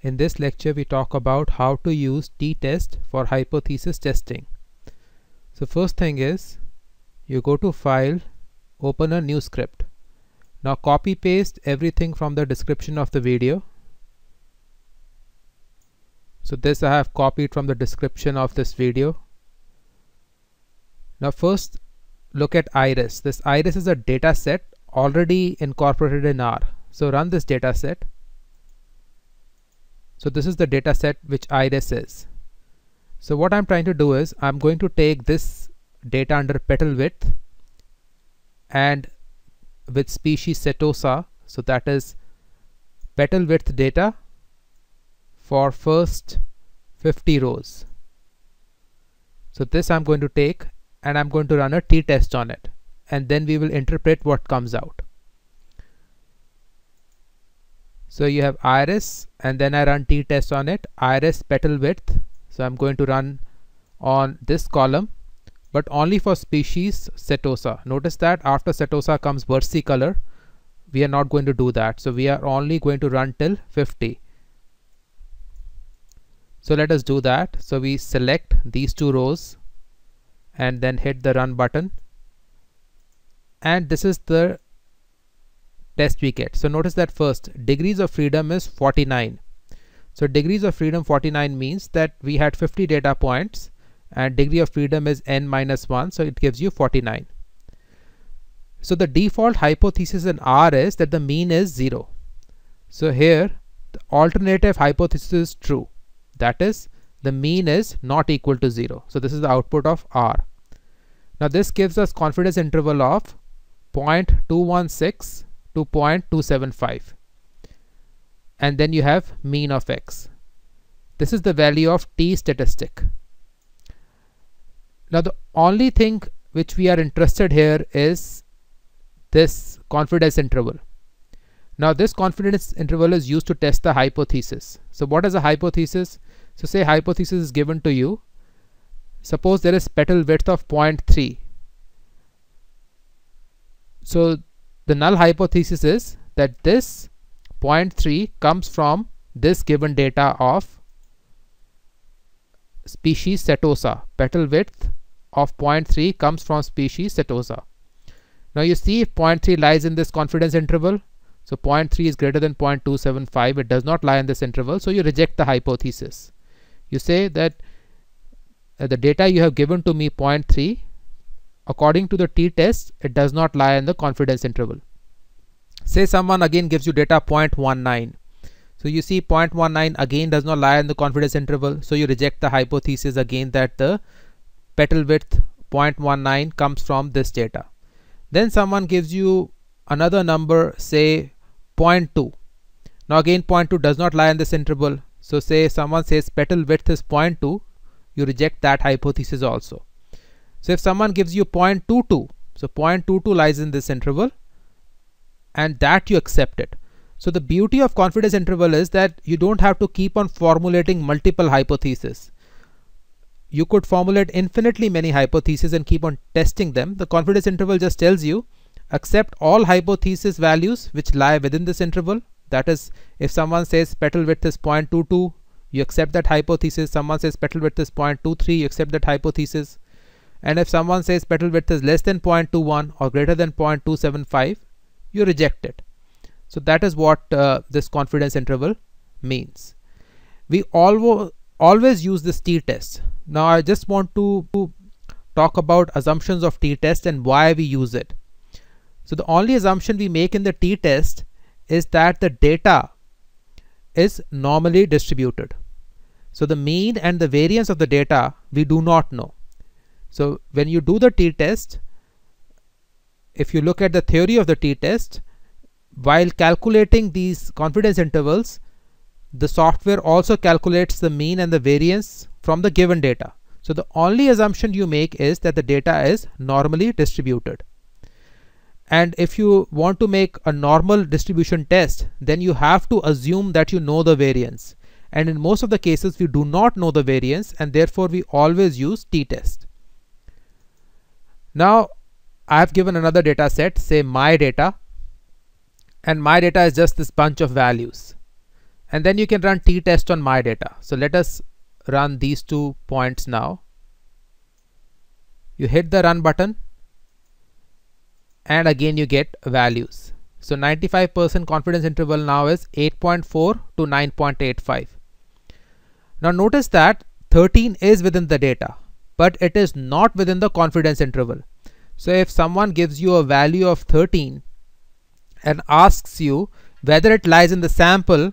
In this lecture we talk about how to use t-test for hypothesis testing. So first thing is you go to file open a new script. Now copy paste everything from the description of the video. So this I have copied from the description of this video. Now first look at iris. This iris is a data set already incorporated in R. So run this data set. So this is the data set which iris is. So what I'm trying to do is I'm going to take this data under petal width and with species setosa so that is petal width data for first 50 rows. So this I'm going to take and I'm going to run a t-test on it. And then we will interpret what comes out so you have iris and then I run t-test on it. Iris petal width. So I'm going to run on this column but only for species setosa notice that after setosa comes versicolor we are not going to do that. So we are only going to run till 50 so let us do that. So we select these two rows and then hit the run button. And this is the test we get. So notice that first degrees of freedom is 49 so degrees of freedom 49 means that we had 50 data points and degree of freedom is n minus 1 so it gives you 49 so the default hypothesis in R is that the mean is 0 so here the alternative hypothesis is true. That is the mean is not equal to 0 so this is the output of R. Now this gives us confidence interval of 0.216 to 0.275 and then you have mean of x. This is the value of t statistic. Now the only thing which we are interested here is this confidence interval. Now this confidence interval is used to test the hypothesis. So what is a hypothesis? So say hypothesis is given to you. Suppose there is petal width of 0.3 so the null hypothesis is that this 0.3 comes from this given data of species setosa petal width of 0.3 comes from species setosa now you see if 0.3 lies in this confidence interval so 0.3 is greater than 0.275 it does not lie in this interval so you reject the hypothesis. You say that uh, the data you have given to me 0.3 according to the t-test it does not lie in the confidence interval. Say someone again gives you data 0.19 so you see 0.19 again does not lie in the confidence interval. So you reject the hypothesis again that the petal width 0.19 comes from this data. Then someone gives you another number say 0.2 now again 0.2 does not lie in this interval. So say someone says petal width is 0.2 you reject that hypothesis also so if someone gives you 0.22, so 0.22 lies in this interval and that you accept it. So the beauty of confidence interval is that you don't have to keep on formulating multiple hypotheses. You could formulate infinitely many hypotheses and keep on testing them. The confidence interval just tells you accept all hypothesis values which lie within this interval. That is, if someone says petal width is 0.22, you accept that hypothesis. Someone says petal width is 0.23, you accept that hypothesis and if someone says petal width is less than 0.21 or greater than 0.275 you reject it. So that is what uh, this confidence interval means. We always always use this t-test. Now I just want to talk about assumptions of t-test and why we use it. So the only assumption we make in the t-test is that the data is normally distributed. So the mean and the variance of the data we do not know so when you do the t-test, if you look at the theory of the t-test, while calculating these confidence intervals, the software also calculates the mean and the variance from the given data. So the only assumption you make is that the data is normally distributed. And if you want to make a normal distribution test, then you have to assume that you know the variance. And in most of the cases, we do not know the variance and therefore we always use t-test. Now I've given another data set, say my data, and my data is just this bunch of values. and then you can run t-test on my data. So let us run these two points now. You hit the run button and again you get values. So 95% confidence interval now is 8.4 to 9.85 now notice that 13 is within the data but it is not within the confidence interval. So if someone gives you a value of 13 and asks you whether it lies in the sample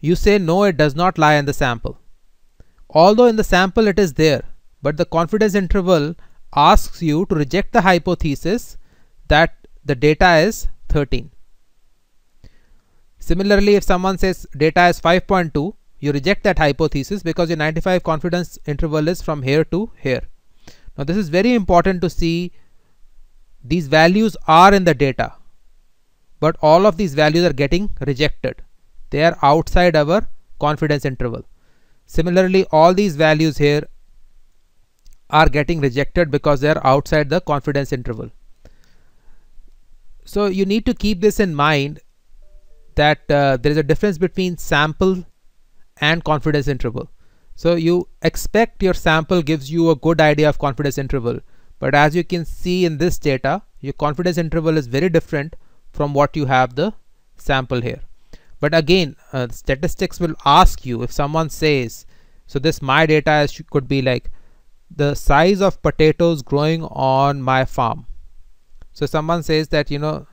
you say no it does not lie in the sample. Although in the sample it is there but the confidence interval asks you to reject the hypothesis that the data is 13 similarly if someone says data is 5.2 you reject that hypothesis because your 95 confidence interval is from here to here. Now this is very important to see these values are in the data but all of these values are getting rejected. They are outside our confidence interval. Similarly all these values here are getting rejected because they are outside the confidence interval. So you need to keep this in mind that uh, there is a difference between sample and confidence interval. So you expect your sample gives you a good idea of confidence interval. But as you can see in this data your confidence interval is very different from what you have the sample here. But again uh, statistics will ask you if someone says so this my data is, could be like the size of potatoes growing on my farm. So someone says that you know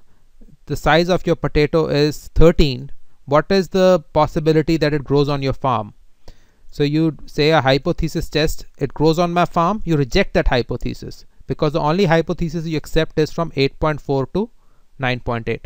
the size of your potato is 13 what is the possibility that it grows on your farm? So you say a hypothesis test it grows on my farm you reject that hypothesis. Because the only hypothesis you accept is from 8.4 to 9.8